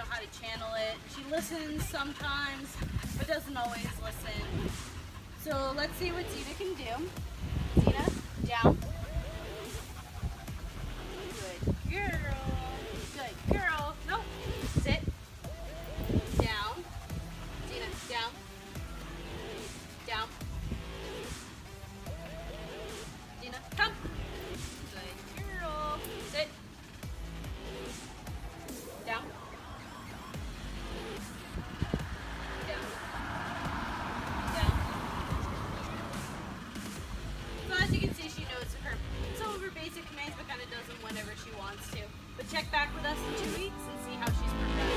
know how to channel it. She listens sometimes, but doesn't always listen. So let's see what Xena can do. Xena, down. But kind of does them whenever she wants to. But check back with us in two weeks and see how she's progressing.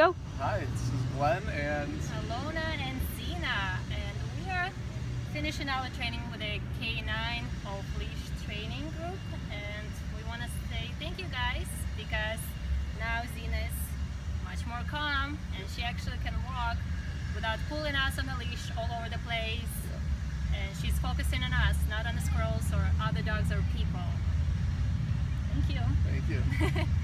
Go. Hi, this is Glenn and Alona and Xena, and we are finishing our training with a K9 off leash training group. And we want to say thank you guys because now Xena is much more calm and she actually can walk without pulling us on the leash all over the place. And she's focusing on us, not on the squirrels or other dogs or people. Thank you. thank you.